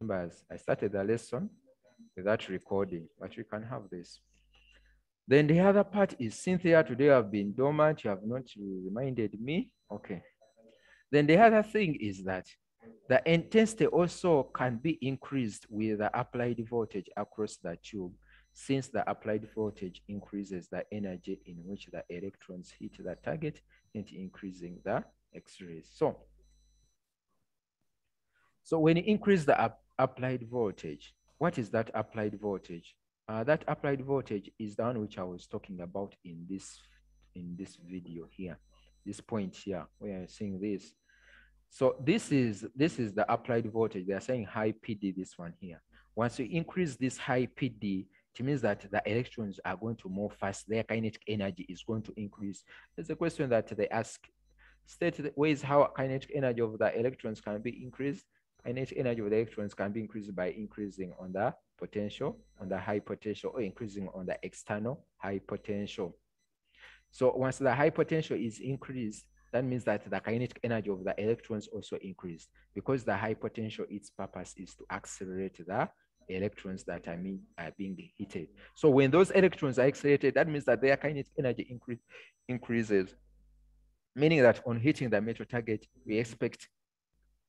members, I started the lesson without recording, but we can have this. Then the other part is Cynthia, today I've been dormant, you have not reminded me. Okay. Then the other thing is that the intensity also can be increased with the applied voltage across the tube since the applied voltage increases the energy in which the electrons hit the target and increasing the X-rays. So, so when you increase the applied voltage, what is that applied voltage? Uh, that applied voltage is the one which I was talking about in this in this video here, this point here, where I'm seeing this. So this is this is the applied voltage. They are saying high PD, this one here. Once you increase this high PD, it means that the electrons are going to move fast. Their kinetic energy is going to increase. There's a question that they ask. State ways how kinetic energy of the electrons can be increased. Kinetic energy of the electrons can be increased by increasing on the potential, on the high potential, or increasing on the external high potential. So once the high potential is increased, that means that the kinetic energy of the electrons also increased because the high potential, its purpose is to accelerate the electrons that I mean are being heated. So when those electrons are accelerated, that means that their kinetic energy increase, increases, meaning that on hitting the metal target, we expect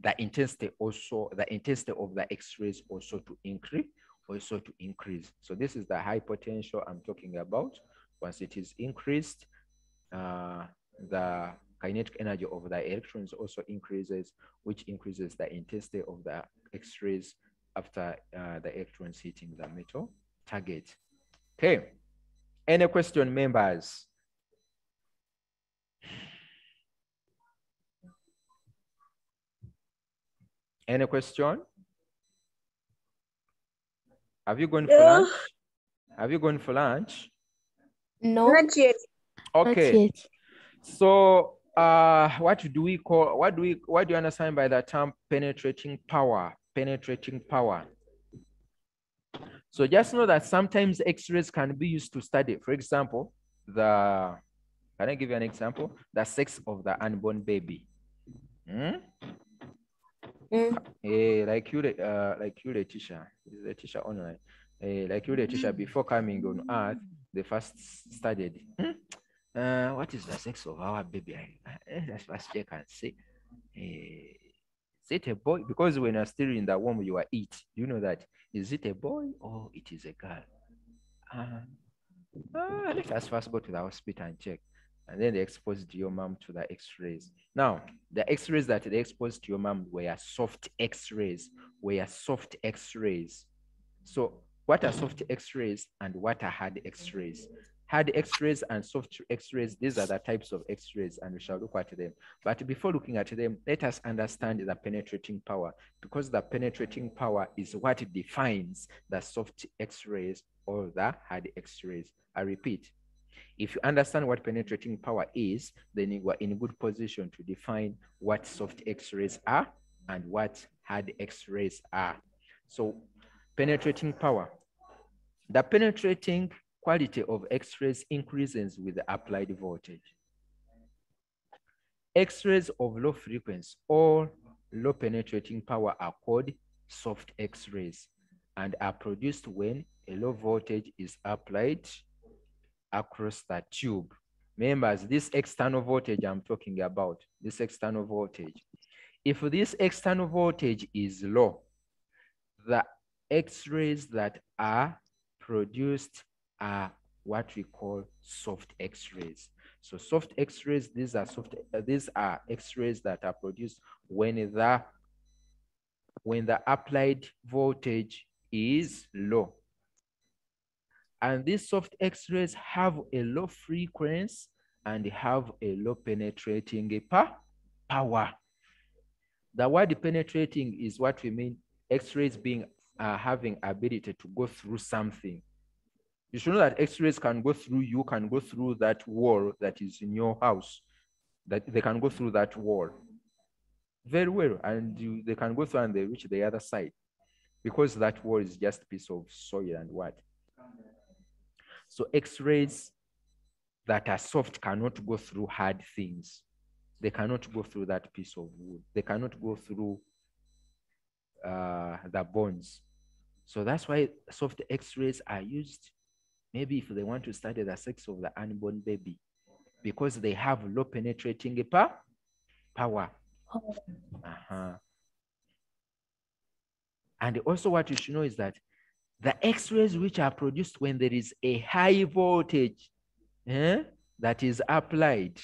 the intensity also, the intensity of the X-rays also to increase, also to increase. So this is the high potential I'm talking about. Once it is increased, uh, the kinetic energy of the electrons also increases, which increases the intensity of the X-rays after uh, the electrons hitting the metal target. Okay. Any question, members? Any question? Have you gone for lunch? Have you gone for lunch? No. Not yet. Okay. Not yet. So uh what do we call what do we what do you understand by the term penetrating power? Penetrating power. So just know that sometimes x-rays can be used to study, for example, the can I give you an example? The sex of the unborn baby. Hmm? Mm. Eh, like you, uh, like you, Letitia, Letitia online. Eh, like you, Letitia, before coming on Earth, they first studied. Hmm? Uh, what is the sex of our baby? Let's first check and see. Uh, is it a boy? Because when you're still in the womb, you are eat. You know that. Is it a boy or it is a girl? Uh, uh, let us first go to the hospital and check. And then they exposed your mom to the x-rays. Now, the x-rays that they exposed to your mom were soft x-rays, were soft x-rays. So what are soft x-rays and what are hard x-rays? hard x-rays and soft x-rays these are the types of x-rays and we shall look at them but before looking at them let us understand the penetrating power because the penetrating power is what defines the soft x-rays or the hard x-rays i repeat if you understand what penetrating power is then you are in a good position to define what soft x-rays are and what hard x-rays are so penetrating power the penetrating quality of X-rays increases with the applied voltage. X-rays of low frequency or low penetrating power are called soft X-rays and are produced when a low voltage is applied across the tube. Members, this external voltage I'm talking about, this external voltage, if this external voltage is low, the X-rays that are produced are what we call soft x-rays. So soft x-rays, these are soft, these are x-rays that are produced when the, when the applied voltage is low. And these soft x-rays have a low frequency and have a low penetrating power. The word penetrating is what we mean x-rays being uh, having ability to go through something you should know that x-rays can go through you, can go through that wall that is in your house, that they can go through that wall very well. And you, they can go through and they reach the other side because that wall is just a piece of soil and what. So x-rays that are soft cannot go through hard things. They cannot go through that piece of wood. They cannot go through uh, the bones. So that's why soft x-rays are used maybe if they want to study the sex of the unborn baby because they have low penetrating power. Uh-huh. And also what you should know is that the x-rays which are produced when there is a high voltage eh, that is applied,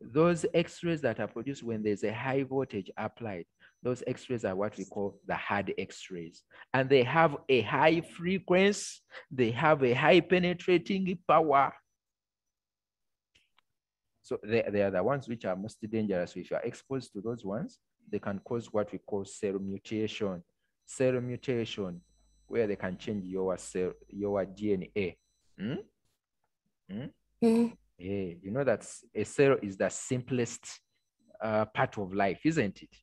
those x-rays that are produced when there's a high voltage applied, those x-rays are what we call the hard x-rays. And they have a high frequency, they have a high penetrating power. So they, they are the ones which are most dangerous. If you are exposed to those ones, they can cause what we call cell mutation. Cell mutation, where they can change your cell, your DNA. Hmm? Hmm? Mm. Yeah, you know that a cell is the simplest uh, part of life, isn't it?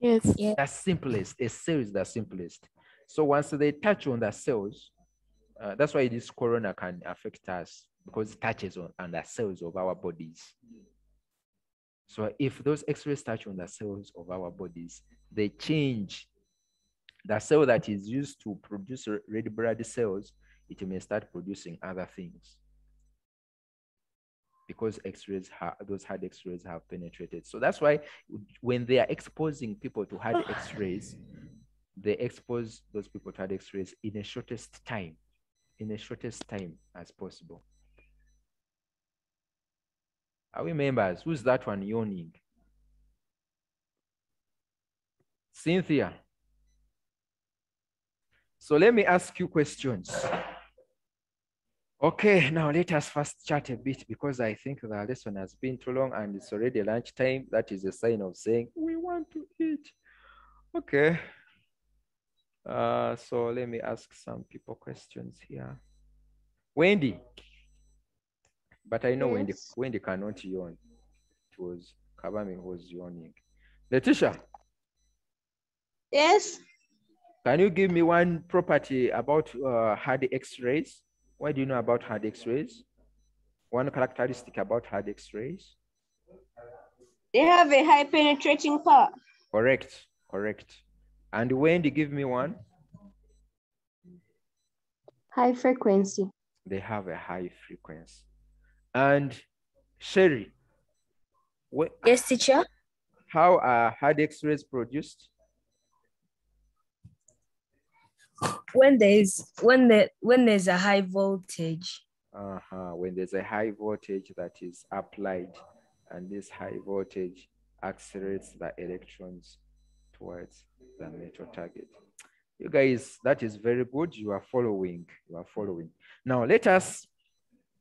Yes. yes. The simplest. A cell is the simplest. So once they touch on the cells, uh, that's why this corona can affect us because it touches on, on the cells of our bodies. So if those x-rays touch on the cells of our bodies, they change the cell that is used to produce red blood cells, it may start producing other things. Because x-rays those hard x-rays have penetrated. So that's why when they are exposing people to hard x-rays they expose those people to hard x-rays in the shortest time in the shortest time as possible. Are we members? Who's that one yawning? Cynthia so let me ask you questions Okay, now let us first chat a bit because I think the lesson has been too long and it's already lunchtime. That is a sign of saying we want to eat. Okay. Uh, so let me ask some people questions here. Wendy. But I know yes. Wendy, Wendy cannot yawn. It was Kabami who was yawning. Letitia. Yes. Can you give me one property about uh, hard x-rays? What do you know about hard X-rays? One characteristic about hard X-rays? They have a high penetrating power. Correct, correct. And Wendy, give me one. High frequency. They have a high frequency. And Sherry. What, yes, teacher. How are hard X-rays produced? When there's when the when there's a high voltage. Uh-huh when there's a high voltage that is applied and this high voltage accelerates the electrons towards the metal target. You guys that is very good. You are following you are following. Now let us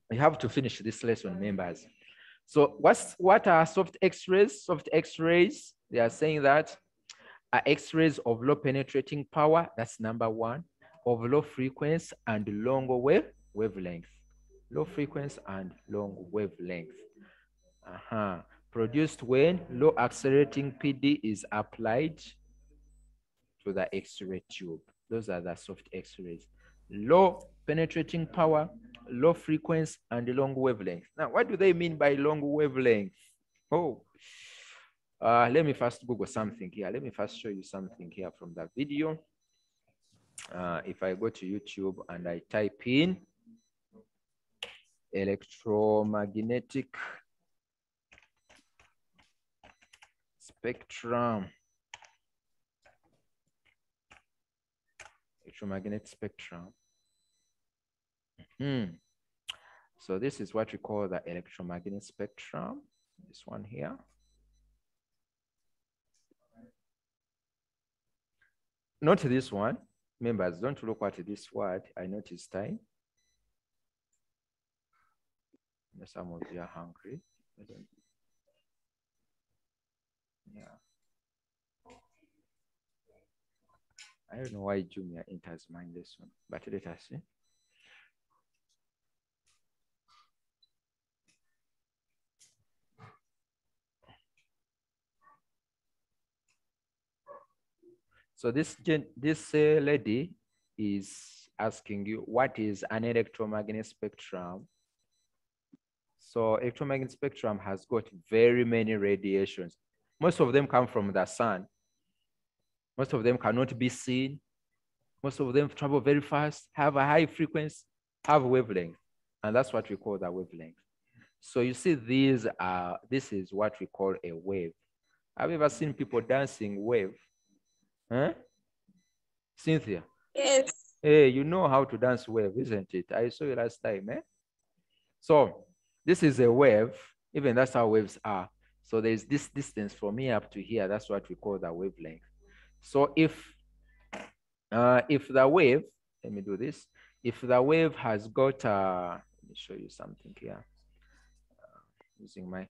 we have to finish this lesson members. So what's what are soft x-rays? Soft x-rays they are saying that are x-rays of low penetrating power that's number one of low frequency and long wave wavelength. Low frequency and long wavelength. Uh -huh. Produced when low accelerating PD is applied to the X-ray tube. Those are the soft X-rays. Low penetrating power, low frequency, and long wavelength. Now, what do they mean by long wavelength? Oh, uh, let me first Google something here. Let me first show you something here from the video uh, if I go to YouTube and I type in electromagnetic spectrum, electromagnetic spectrum. Hmm. So this is what we call the electromagnetic spectrum, this one here. Not this one. Members, don't look at this word. I noticed time. Some of you are hungry. Yeah. I don't know why Jumia enters my one, but let us see. So this, this uh, lady is asking you, what is an electromagnetic spectrum? So electromagnetic spectrum has got very many radiations. Most of them come from the sun. Most of them cannot be seen. Most of them travel very fast, have a high frequency, have wavelength. And that's what we call the wavelength. So you see, these are, this is what we call a wave. Have you ever seen people dancing wave? Huh? Cynthia? Yes. Hey, you know how to dance wave, isn't it? I saw you last time, eh? So this is a wave. Even that's how waves are. So there's this distance from here up to here. That's what we call the wavelength. So if uh, if the wave, let me do this. If the wave has got, uh, let me show you something here. Uh, using my,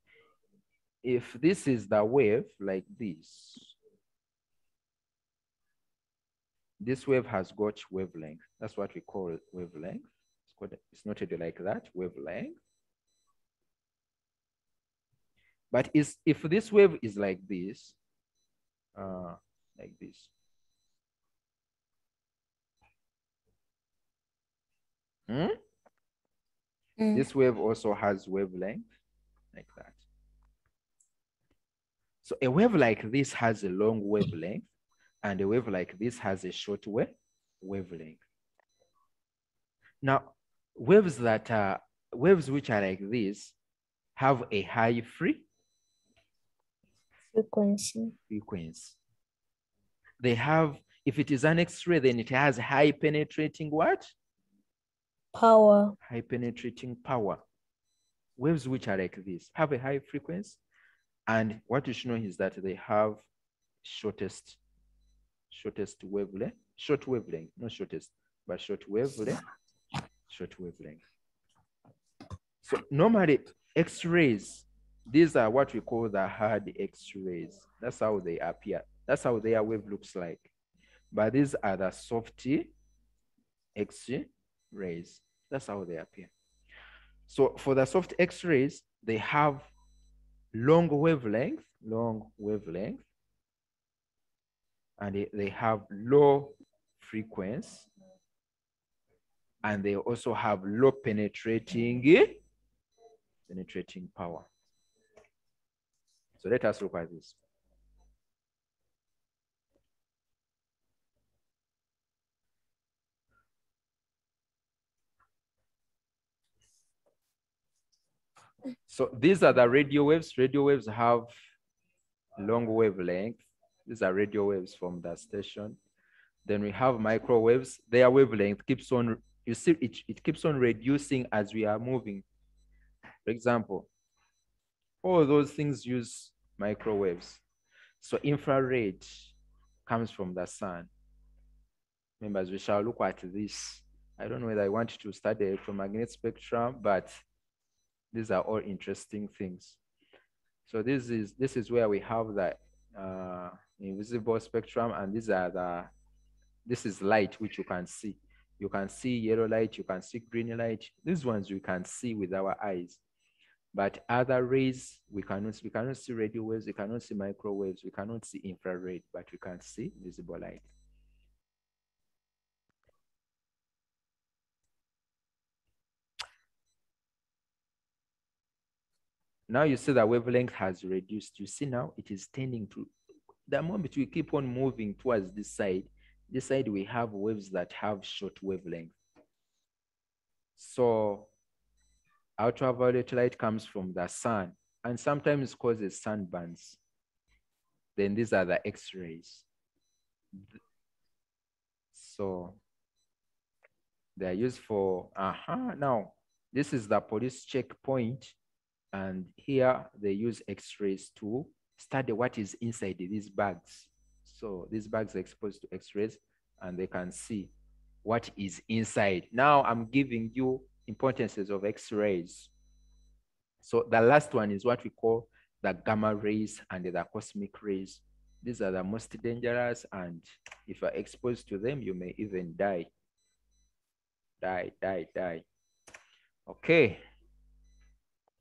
if this is the wave like this, this wave has got wavelength. That's what we call wavelength. It's, called, it's noted like that, wavelength. But is if this wave is like this, uh, like this. Hmm? Mm. This wave also has wavelength like that. So a wave like this has a long wavelength and a wave like this has a short wave wavelength. Now, waves that are waves which are like this have a high free Frequency. frequency. They have, if it is an X-ray, then it has high penetrating what? Power. High penetrating power. Waves which are like this have a high frequency. And what you should know is that they have shortest, shortest wavelength, short wavelength, not shortest, but short wavelength, short wavelength. So normally X-rays, these are what we call the hard X-rays. That's how they appear. That's how their wave looks like. But these are the soft X-rays. That's how they appear. So for the soft X-rays, they have long wavelength, long wavelength, and they, have low frequency, and they also have low penetrating, penetrating power. So let us look at this. So these are the radio waves. Radio waves have long wavelength. These are radio waves from the station. Then we have microwaves. Their wavelength keeps on, you see, it, it keeps on reducing as we are moving. For example, all those things use microwaves. So infrared comes from the sun. Members, we shall look at this. I don't know whether I want to study electromagnetic spectrum, but these are all interesting things. So this is this is where we have the uh, invisible spectrum, and these are the this is light which you can see. You can see yellow light, you can see green light. These ones we can see with our eyes. But other rays, we cannot, we cannot see radio waves, we cannot see microwaves, we cannot see infrared, but we can see visible light. Now you see the wavelength has reduced. You see now it is tending to, the moment we keep on moving towards this side, this side we have waves that have short wavelength. So ultraviolet light comes from the sun and sometimes causes sunburns. Then these are the x-rays. So they're used for, uh-huh, now this is the police checkpoint and here they use x-rays to study what is inside these bags. So these bags are exposed to x-rays and they can see what is inside. Now I'm giving you importances of x-rays. So the last one is what we call the gamma rays and the cosmic rays. These are the most dangerous and if you're exposed to them, you may even die. Die, die, die. Okay.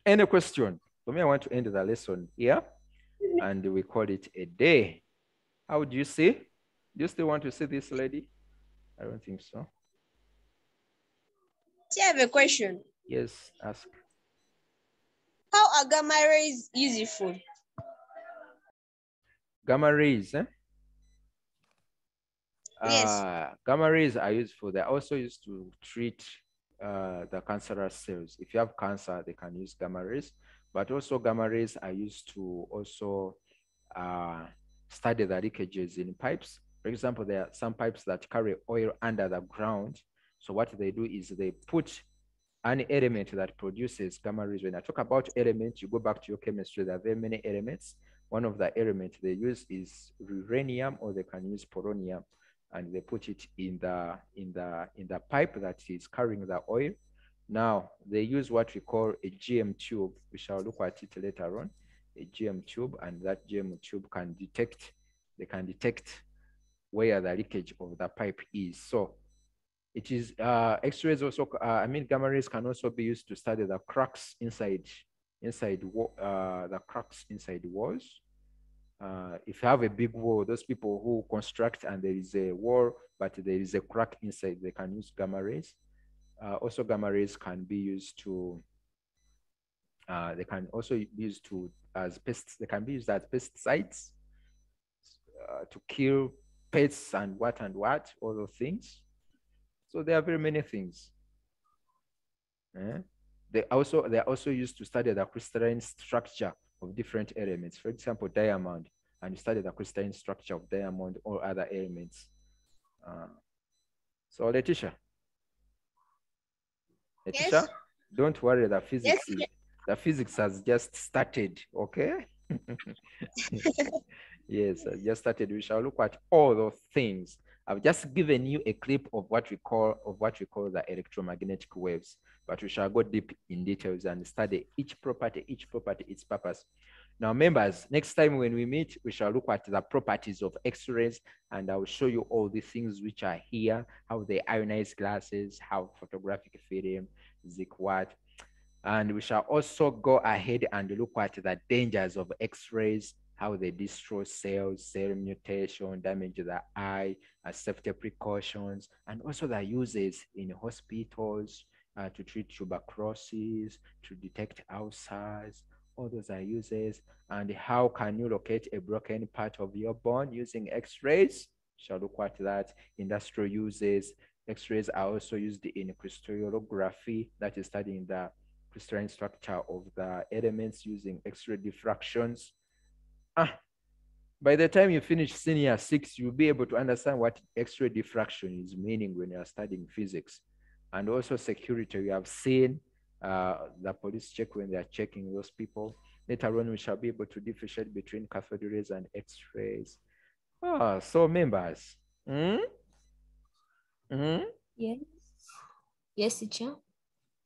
Any question? For me, I want to end the lesson here and we call it a day. How do you see? Do you still want to see this lady? I don't think so. I have a question. Yes, ask. How are gamma rays useful? Gamma rays, eh? Yes. Uh, gamma rays are useful. they're also used to treat uh, the cancerous cells. If you have cancer, they can use gamma rays, but also gamma rays are used to also uh, study the leakages in pipes. For example, there are some pipes that carry oil under the ground. So what they do is they put an element that produces gamma rays. When I talk about elements, you go back to your chemistry, there are very many elements. One of the elements they use is uranium or they can use polonium and they put it in the in the in the pipe that is carrying the oil. Now they use what we call a GM tube. We shall look at it later on. A GM tube, and that GM tube can detect. They can detect where the leakage of the pipe is. So it is uh, X-rays also. Uh, I mean, gamma rays can also be used to study the cracks inside inside uh, the cracks inside walls. Uh, if you have a big wall, those people who construct and there is a wall, but there is a crack inside, they can use gamma rays. Uh, also, gamma rays can be used to, uh, they can also be used to as pests, they can be used as pesticides uh, to kill pests and what and what, all those things. So there are very many things. Eh? They also they are also used to study the crystalline structure of different elements. For example, diamond, and you study the crystalline structure of diamond or other elements. Uh, so Letitia, Letitia, Yes. don't worry, the physics Yes, is, the physics has just started, okay? yes, I just started. We shall look at all those things. I've just given you a clip of what we call of what we call the electromagnetic waves, but we shall go deep in details and study each property, each property, its purpose. Now, members, next time when we meet, we shall look at the properties of X-rays, and I will show you all the things which are here, how they ionize glasses, how photographic film, zinc what, and we shall also go ahead and look at the dangers of X-rays, how they destroy cells, cell mutation, damage the eye, uh, safety precautions, and also the uses in hospitals uh, to treat tuberculosis, to detect ulcers, all those are uses. And how can you locate a broken part of your bone using X-rays? Shall look at that. Industrial uses. X-rays are also used in crystallography, that is studying the crystalline structure of the elements using X-ray diffractions. Ah, by the time you finish senior six, you'll be able to understand what X-ray diffraction is meaning when you're studying physics. And also security, we have seen uh, the police check when they are checking those people. Later on, we shall be able to differentiate between cathode rays and X-rays. Ah, so members, hmm? Hmm? Yes. Yes, teacher.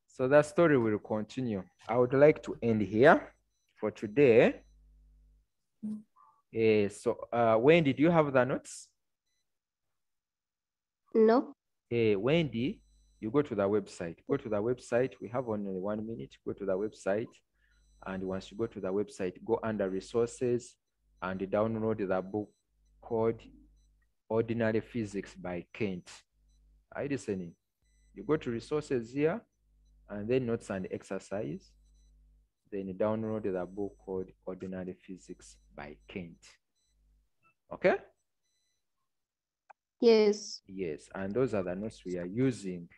So that story will continue. I would like to end here for today. Eh, so, uh, Wendy, do you have the notes? No. Hey, Wendy, you go to the website. Go to the website. We have only one minute. Go to the website. And once you go to the website, go under resources and download the book called Ordinary Physics by Kent. Are you listening? You go to resources here and then notes and exercise. Then you download the book called Ordinary Physics by Kent. Okay? Yes. Yes, and those are the notes we are using.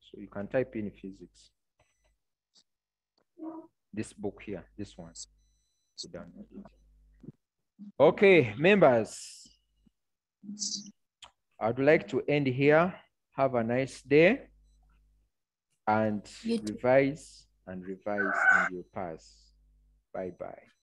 So you can type in physics. This book here, this one. to download it. Okay, members. I'd like to end here. Have a nice day and revise and revise and you pass. Bye bye.